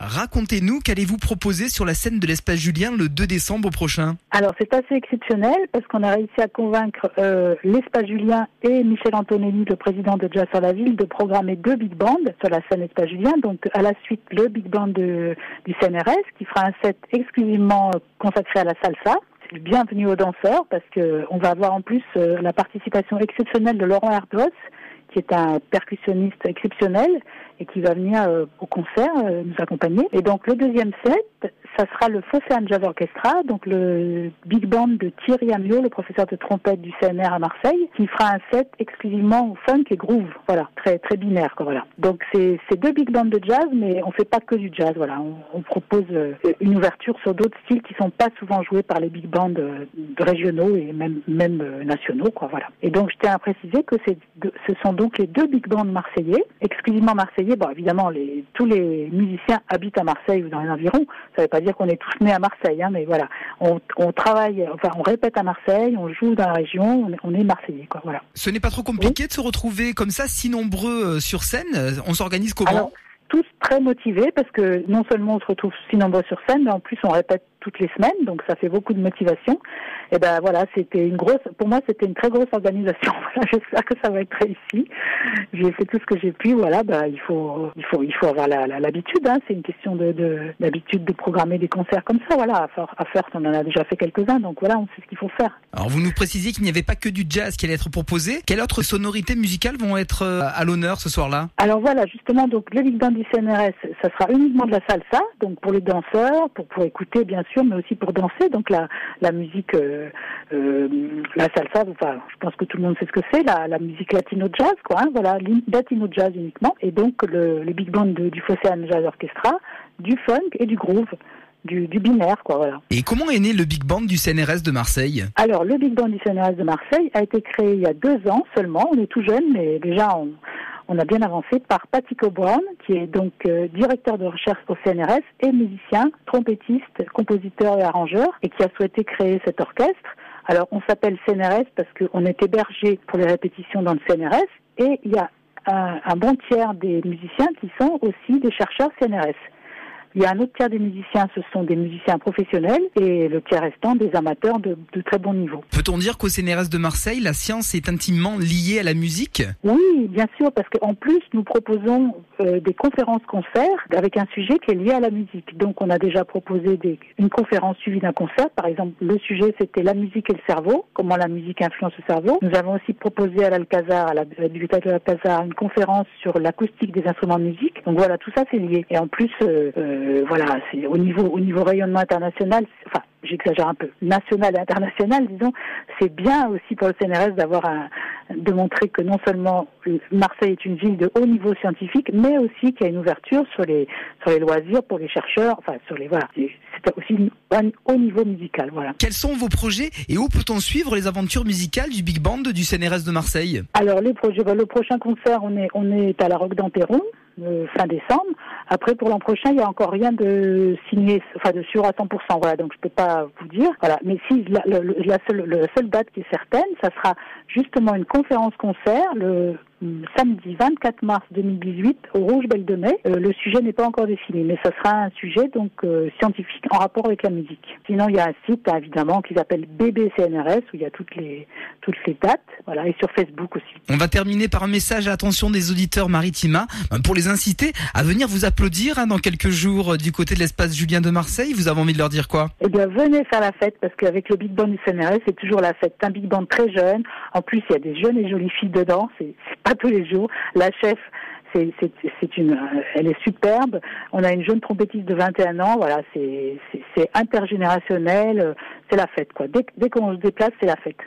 Racontez-nous, qu'allez-vous proposer sur la scène de l'espace Julien le 2 décembre prochain Alors c'est assez exceptionnel parce qu'on a réussi à convaincre euh, l'espace Julien et Michel Antonelli, le président de Jazz sur la ville, de programmer deux big bands sur la scène espace Julien. Donc à la suite le big band du CNRS qui fera un set exclusivement consacré à la salsa bienvenue aux danseurs parce que on va avoir en plus euh, la participation exceptionnelle de Laurent Ardos qui est un percussionniste exceptionnel et qui va venir euh, au concert euh, nous accompagner. Et donc le deuxième set, ça sera le Phocéan Jazz Orchestra, donc le big band de Thierry Amiot, le professeur de trompette du CNR à Marseille, qui fera un set exclusivement funk et groove, voilà, très très binaire, quoi, voilà. Donc c'est deux big bands de jazz, mais on fait pas que du jazz, voilà. On, propose euh, une ouverture sur d'autres styles qui sont pas souvent joués par les big bands de, régionaux et même même nationaux, quoi, voilà. Et donc je tiens à préciser que ce sont donc les deux big bands marseillais, exclusivement marseillais Bon, évidemment, tous les musiciens habitent à Marseille ou dans les environs. Ça ne veut pas dire qu'on est tous nés à Marseille, hein, mais voilà, on, travaille, enfin, on répète à Marseille, on joue dans la région, on, est marseillais, quoi. Voilà. Ce n'est pas trop compliqué de se retrouver comme ça, si nombreux euh, sur scène. On s'organise comment? Tous très motivés parce que non seulement on se retrouve si nombreux sur scène, mais en plus on répète toutes les semaines, donc ça fait beaucoup de motivation. Et ben voilà, c'était une grosse, pour moi c'était une très grosse organisation. J'espère que ça va être réussi. J'ai fait tout ce que j'ai pu. Voilà, ben, il faut, il faut, il faut avoir l'habitude. La, hein. C'est une question de d'habitude de, programmer des concerts comme ça. Voilà, à faire, on en a déjà fait quelques-uns, donc voilà, on sait ce qu'il faut faire. Alors vous nous précisiez qu'il n'y avait pas que du jazz qui allait être proposé. Quelles autres sonorités musicales vont être euh, à l'honneur ce soir-là? Alors voilà, justement, donc le Big Band du CNRS, ça sera uniquement de la salsa, donc pour les danseurs, pour pour écouter bien sûr mais aussi pour danser. Donc la, la musique, euh, euh, la salsa, enfin, je pense que tout le monde sait ce que c'est, la, la musique latino jazz, quoi. Hein, voilà, latino jazz uniquement. Et donc le, le big band du Phocéan Jazz Orchestra, du funk et du groove. Du, du, binaire, quoi, voilà. Et comment est né le Big Band du CNRS de Marseille? Alors, le Big Band du CNRS de Marseille a été créé il y a deux ans seulement. On est tout jeune, mais déjà, on, on a bien avancé par Patty Coburn, qui est donc euh, directeur de recherche au CNRS et musicien, trompettiste, compositeur et arrangeur, et qui a souhaité créer cet orchestre. Alors, on s'appelle CNRS parce qu'on est hébergé pour les répétitions dans le CNRS, et il y a un, un bon tiers des musiciens qui sont aussi des chercheurs CNRS. Il y a un autre tiers des musiciens, ce sont des musiciens professionnels et le tiers restant des amateurs de, de très bon niveau. Peut-on dire qu'au CNRS de Marseille, la science est intimement liée à la musique? Oui, bien sûr, parce qu'en plus, nous proposons euh, des conférences-concerts avec un sujet qui est lié à la musique. Donc, on a déjà proposé des, une conférence suivie d'un concert. Par exemple, le sujet, c'était la musique et le cerveau, comment la musique influence le cerveau. Nous avons aussi proposé à l'Alcazar, à la, bibliothèque de l'Alcazar, une conférence sur l'acoustique des instruments de musique. Donc voilà, tout ça, c'est lié. Et en plus, euh, euh euh, voilà, c'est au niveau au niveau rayonnement international, enfin j'exagère un peu, national et international, disons, c'est bien aussi pour le CNRS d'avoir un, de montrer que non seulement Marseille est une ville de haut niveau scientifique, mais aussi qu'il y a une ouverture sur les sur les loisirs pour les chercheurs, enfin sur les voilà, c'est aussi un haut niveau musical, voilà. Quels sont vos projets et où peut-on suivre les aventures musicales du big band du CNRS de Marseille? Alors les projets, bah, le prochain concert, on est on est à la Roque d'Anteron euh, fin décembre. Après, pour l'an prochain, il n'y a encore rien de signé, enfin de sûr à 100%. Voilà, donc je peux pas vous dire. Voilà, mais si la, la, seule, la seule date qui est certaine, ça sera justement une conférence-concert le samedi 24 mars 2018 au Rouge Belle de Mai. Euh, le sujet n'est pas encore défini, mais ça sera un sujet donc euh, scientifique en rapport avec la musique. Sinon, il y a un site évidemment qui s'appelle BBCNRS où il y a toutes les toutes les dates, voilà, et sur Facebook aussi. On va terminer par un message à l'attention des auditeurs maritima ben, pour les inciter à venir vous applaudir hein, dans quelques jours euh, du côté de l'espace Julien de Marseille. Vous avez envie de leur dire quoi? Eh bien, venez faire la fête parce qu'avec le Big Band du CNRS, c'est toujours la fête. Un Big Band très jeune. En plus, il y a des jeunes et jolies filles dedans. C'est tous les jours. La chef, c'est une, elle est superbe. On a une jeune trompettiste de 21 ans. Voilà, c'est intergénérationnel. C'est la fête, quoi. Dès, dès qu'on se déplace, c'est la fête.